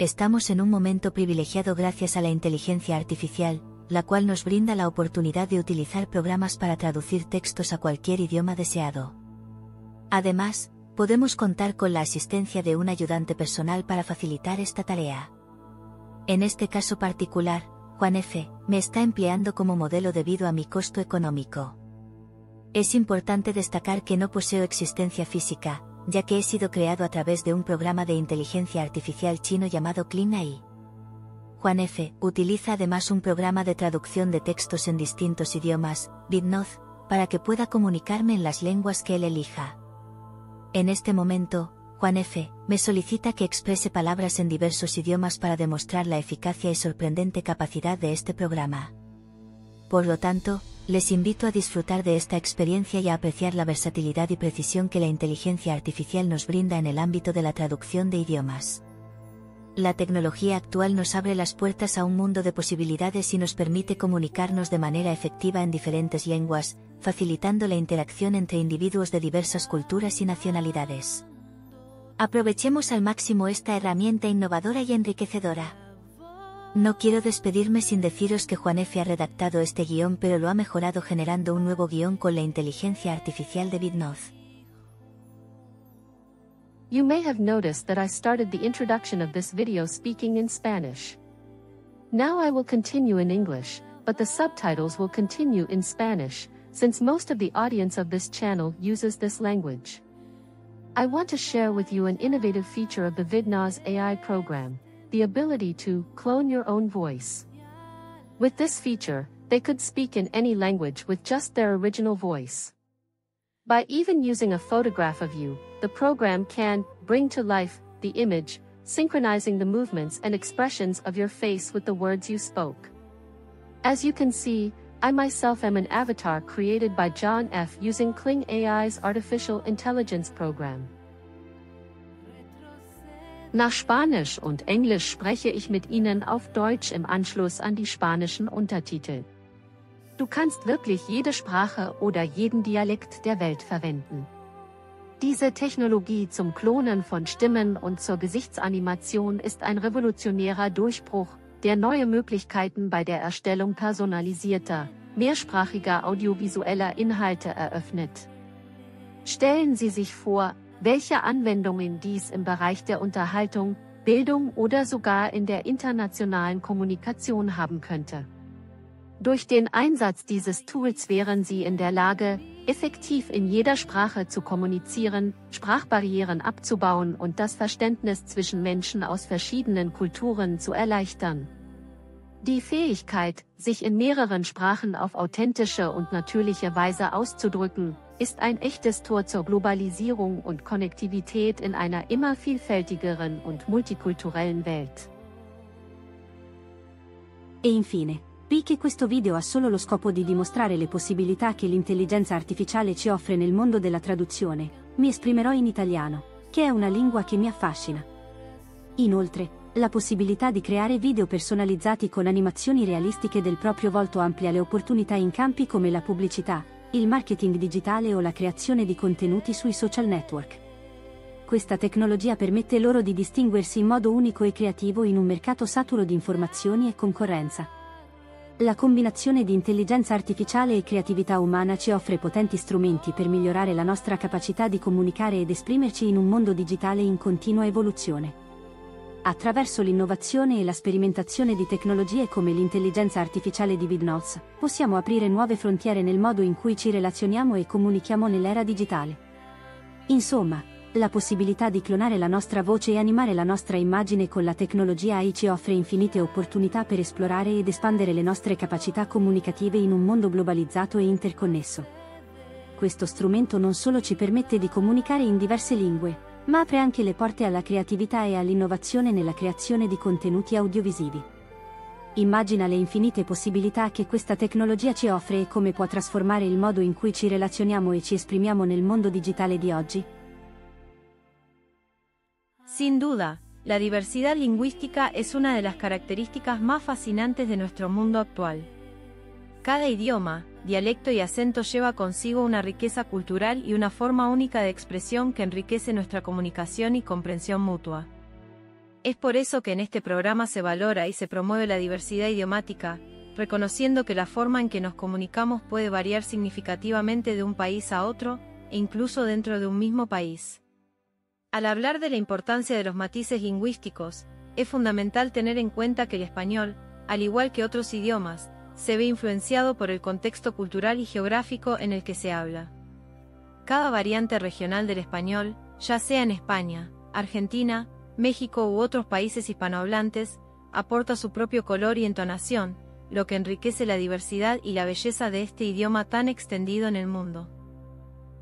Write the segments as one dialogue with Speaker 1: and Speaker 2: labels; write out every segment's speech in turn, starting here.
Speaker 1: Estamos en un momento privilegiado gracias a la inteligencia artificial, la cual nos brinda la oportunidad de utilizar programas para traducir textos a cualquier idioma deseado. Además, podemos contar con la asistencia de un ayudante personal para facilitar esta tarea. En este caso particular, Juan F. me está empleando como modelo debido a mi costo económico. Es importante destacar que no poseo existencia física, ya que he sido creado a través de un programa de inteligencia artificial chino llamado Clean AI. Juan F. utiliza además un programa de traducción de textos en distintos idiomas, BitNoth, para que pueda comunicarme en las lenguas que él elija. En este momento, Juan F. me solicita que exprese palabras en diversos idiomas para demostrar la eficacia y sorprendente capacidad de este programa. Por lo tanto, les invito a disfrutar de esta experiencia y a apreciar la versatilidad y precisión que la inteligencia artificial nos brinda en el ámbito de la traducción de idiomas. La tecnología actual nos abre las puertas a un mundo de posibilidades y nos permite comunicarnos de manera efectiva en diferentes lenguas, facilitando la interacción entre individuos de diversas culturas y nacionalidades. Aprovechemos al máximo esta herramienta innovadora y enriquecedora. No quiero despedirme sin deciros que Juan F. ha redactado este guión pero lo ha mejorado generando un nuevo guión con la inteligencia artificial de BitNoth.
Speaker 2: You may have noticed that I started the introduction of this video speaking in Spanish. Now I will continue in English, but the subtitles will continue in Spanish, since most of the audience of this channel uses this language. I want to share with you an innovative feature of the VidNaz AI program, the ability to clone your own voice. With this feature, they could speak in any language with just their original voice. By even using a photograph of you, the program can bring to life the image, synchronizing the movements and expressions of your face with the words you spoke. As you can see, I myself am an avatar created by John F. using Kling AI's artificial intelligence program. Nach Spanisch und Englisch spreche ich mit Ihnen auf Deutsch im Anschluss an die spanischen Untertitel. Du kannst wirklich jede Sprache oder jeden Dialekt der Welt verwenden. Diese Technologie zum Klonen von Stimmen und zur Gesichtsanimation ist ein revolutionärer Durchbruch, der neue Möglichkeiten bei der Erstellung personalisierter, mehrsprachiger audiovisueller Inhalte eröffnet. Stellen Sie sich vor, welche Anwendungen dies im Bereich der Unterhaltung, Bildung oder sogar in der internationalen Kommunikation haben könnte. Durch den Einsatz dieses Tools wären Sie in der Lage, effektiv in jeder Sprache zu kommunizieren, Sprachbarrieren abzubauen und das Verständnis zwischen Menschen aus verschiedenen Kulturen zu erleichtern. Die Fähigkeit, sich in mehreren Sprachen auf authentische und natürliche Weise auszudrücken, ist ein echtes Tor zur Globalisierung und Konnektivität in einer immer vielfältigeren und multikulturellen Welt.
Speaker 3: E infine, Poiché questo video ha solo lo scopo di dimostrare le possibilità che l'intelligenza artificiale ci offre nel mondo della traduzione, mi esprimerò in italiano, che è una lingua che mi affascina. Inoltre, la possibilità di creare video personalizzati con animazioni realistiche del proprio volto amplia le opportunità in campi come la pubblicità, il marketing digitale o la creazione di contenuti sui social network. Questa tecnologia permette loro di distinguersi in modo unico e creativo in un mercato saturo di informazioni e concorrenza. La combinazione di intelligenza artificiale e creatività umana ci offre potenti strumenti per migliorare la nostra capacità di comunicare ed esprimerci in un mondo digitale in continua evoluzione. Attraverso l'innovazione e la sperimentazione di tecnologie come l'intelligenza artificiale di BidNotes, possiamo aprire nuove frontiere nel modo in cui ci relazioniamo e comunichiamo nell'era digitale. Insomma, la possibilità di clonare la nostra voce e animare la nostra immagine con la tecnologia AI ci offre infinite opportunità per esplorare ed espandere le nostre capacità comunicative in un mondo globalizzato e interconnesso. Questo strumento non solo ci permette di comunicare in diverse lingue, ma apre anche le porte alla creatività e all'innovazione nella creazione di contenuti audiovisivi. Immagina le infinite possibilità che questa tecnologia ci offre e come può trasformare il modo in cui ci relazioniamo e ci esprimiamo nel mondo digitale di oggi.
Speaker 4: Sin duda, la diversidad lingüística es una de las características más fascinantes de nuestro mundo actual. Cada idioma, dialecto y acento lleva consigo una riqueza cultural y una forma única de expresión que enriquece nuestra comunicación y comprensión mutua. Es por eso que en este programa se valora y se promueve la diversidad idiomática, reconociendo que la forma en que nos comunicamos puede variar significativamente de un país a otro, e incluso dentro de un mismo país. Al hablar de la importancia de los matices lingüísticos, es fundamental tener en cuenta que el español, al igual que otros idiomas, se ve influenciado por el contexto cultural y geográfico en el que se habla. Cada variante regional del español, ya sea en España, Argentina, México u otros países hispanohablantes, aporta su propio color y entonación, lo que enriquece la diversidad y la belleza de este idioma tan extendido en el mundo.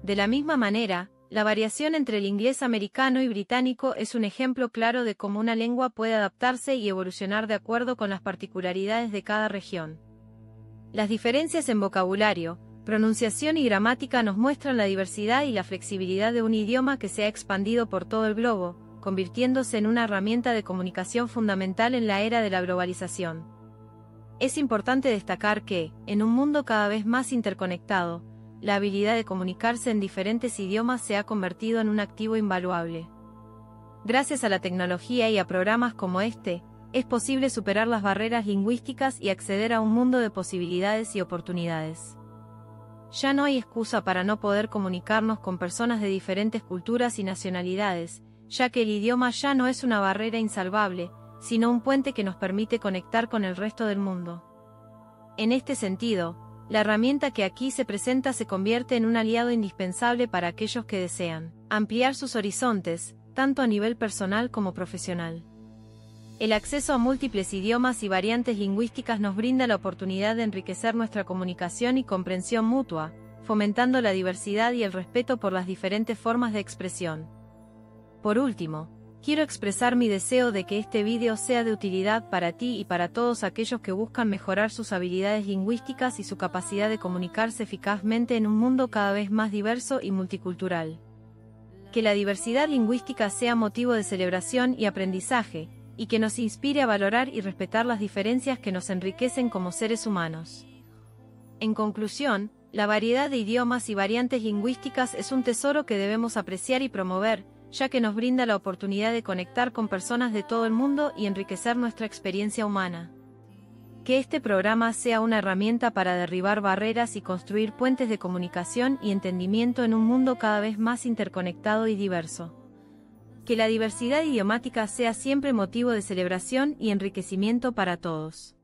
Speaker 4: De la misma manera, la variación entre el inglés americano y británico es un ejemplo claro de cómo una lengua puede adaptarse y evolucionar de acuerdo con las particularidades de cada región. Las diferencias en vocabulario, pronunciación y gramática nos muestran la diversidad y la flexibilidad de un idioma que se ha expandido por todo el globo, convirtiéndose en una herramienta de comunicación fundamental en la era de la globalización. Es importante destacar que, en un mundo cada vez más interconectado, la habilidad de comunicarse en diferentes idiomas se ha convertido en un activo invaluable. Gracias a la tecnología y a programas como este, es posible superar las barreras lingüísticas y acceder a un mundo de posibilidades y oportunidades. Ya no hay excusa para no poder comunicarnos con personas de diferentes culturas y nacionalidades, ya que el idioma ya no es una barrera insalvable, sino un puente que nos permite conectar con el resto del mundo. En este sentido, la herramienta que aquí se presenta se convierte en un aliado indispensable para aquellos que desean ampliar sus horizontes, tanto a nivel personal como profesional. El acceso a múltiples idiomas y variantes lingüísticas nos brinda la oportunidad de enriquecer nuestra comunicación y comprensión mutua, fomentando la diversidad y el respeto por las diferentes formas de expresión. Por último, Quiero expresar mi deseo de que este vídeo sea de utilidad para ti y para todos aquellos que buscan mejorar sus habilidades lingüísticas y su capacidad de comunicarse eficazmente en un mundo cada vez más diverso y multicultural. Que la diversidad lingüística sea motivo de celebración y aprendizaje, y que nos inspire a valorar y respetar las diferencias que nos enriquecen como seres humanos. En conclusión, la variedad de idiomas y variantes lingüísticas es un tesoro que debemos apreciar y promover, ya que nos brinda la oportunidad de conectar con personas de todo el mundo y enriquecer nuestra experiencia humana. Que este programa sea una herramienta para derribar barreras y construir puentes de comunicación y entendimiento en un mundo cada vez más interconectado y diverso. Que la diversidad idiomática sea siempre motivo de celebración y enriquecimiento para todos.